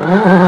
Ah.